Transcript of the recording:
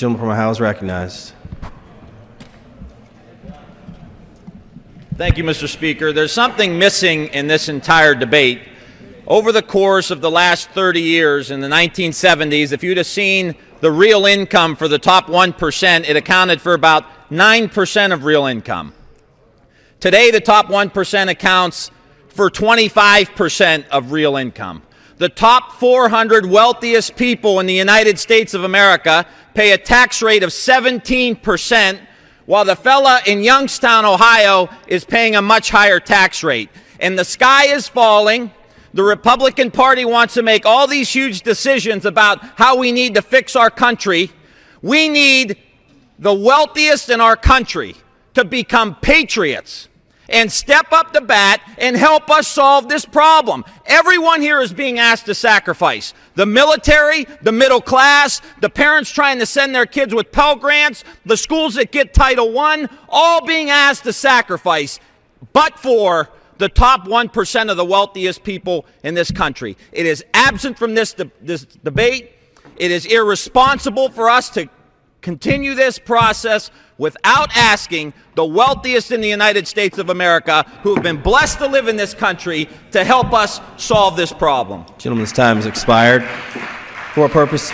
Gentleman from Ohio is recognized. Thank you, Mr. Speaker. There's something missing in this entire debate. Over the course of the last 30 years, in the 1970s, if you'd have seen the real income for the top 1%, it accounted for about 9% of real income. Today, the top 1% accounts for 25% of real income. The top 400 wealthiest people in the United States of America pay a tax rate of 17%, while the fella in Youngstown, Ohio is paying a much higher tax rate. And the sky is falling. The Republican Party wants to make all these huge decisions about how we need to fix our country. We need the wealthiest in our country to become patriots and step up the bat and help us solve this problem. Everyone here is being asked to sacrifice. The military, the middle class, the parents trying to send their kids with Pell Grants, the schools that get Title I, all being asked to sacrifice, but for the top 1% of the wealthiest people in this country. It is absent from this, de this debate. It is irresponsible for us to continue this process without asking the wealthiest in the United States of America who have been blessed to live in this country to help us solve this problem. Gentleman's time has expired. For purposes